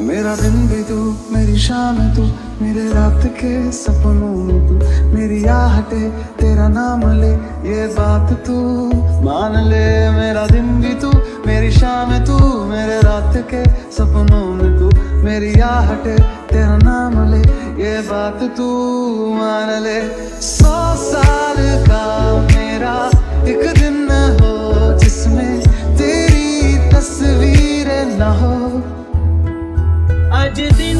मेरा दिन भी तू, मेरी शाम तू, मेरे रात के सपनों में तू। मेरी आहटे, तेरा नाम ले, ये बात तू। मान ले, मेरा दिन भी तू, मेरी शाम तू, मेरे रात के सपनों में तू। मेरी आहटे, तेरा नाम ले, ये बात तू। मान ले, सौ साल का मेरा एक दिन हो, जिसमें तेरी तस्वीर न हो। didn't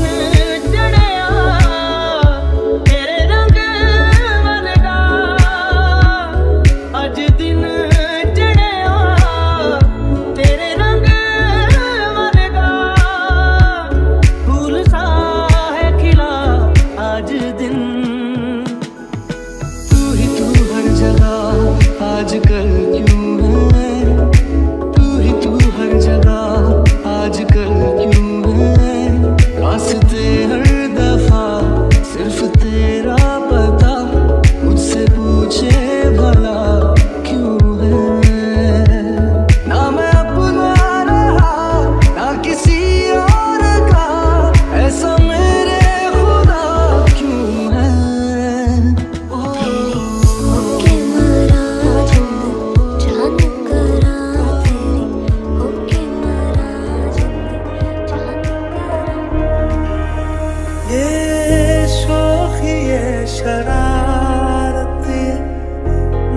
शरारत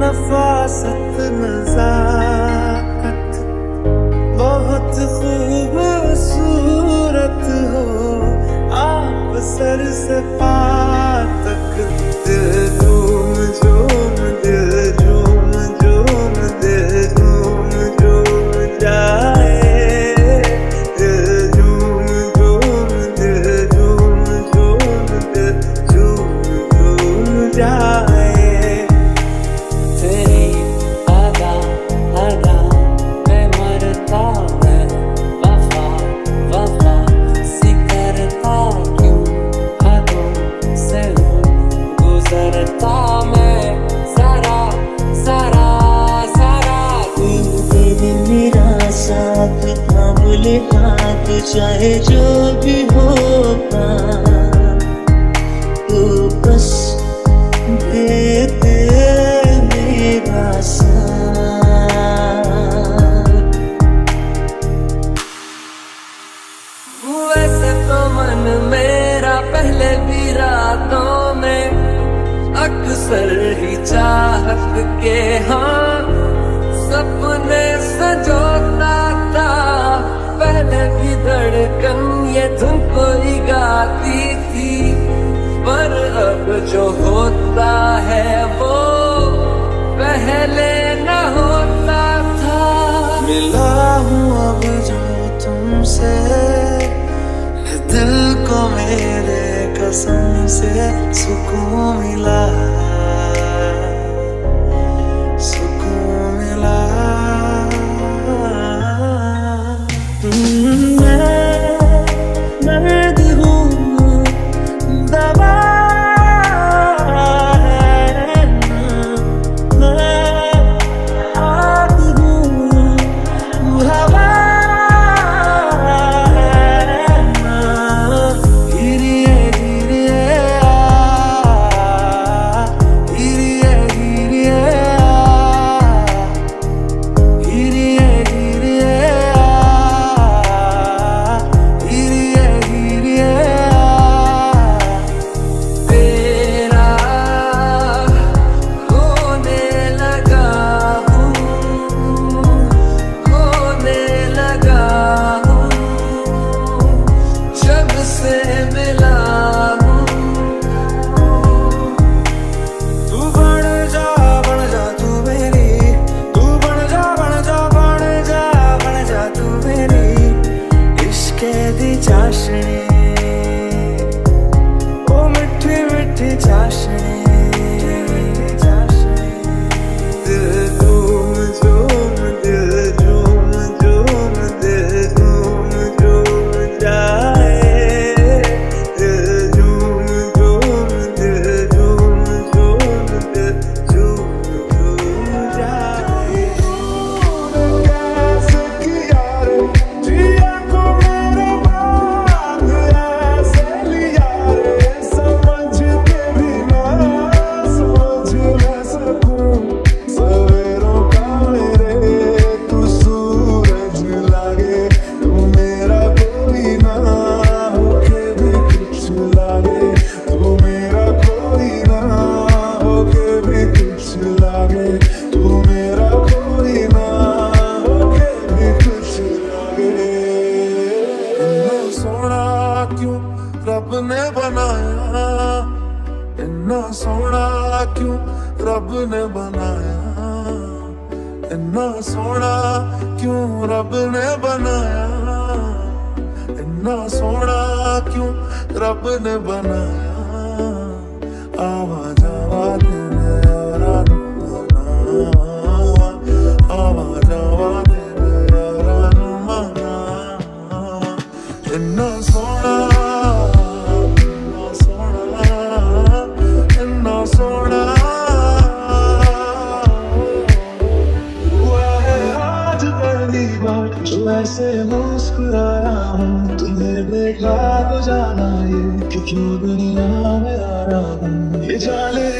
नफासत नजाकत। बहुत खूबसूरत हो आप सर से पा चाहे जो भी होगा तू बस दे दे मेरा वैसे तो मन मेरा पहले भी रातों में, अक्सर ही चाहत के हाँ सपने भी धड़कन ये धुन कोई गाती थी। पर अब जो होता है वो पहले न होता था। मिला हूँ अब जो तुमसे, दिल को मेरे कसम से सुकून मिला। इन्ना सोना क्यों रब ने बनाया? इन्ना सोना क्यों रब ने बनाया? आवा बार से मुस्कुराया हूँ। तुम्हें तो जाना ये कि क्यों दुनिया में आ रहा हूँ। ये जाने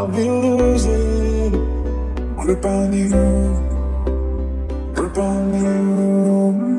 I'll be losing grip on you, grip on you.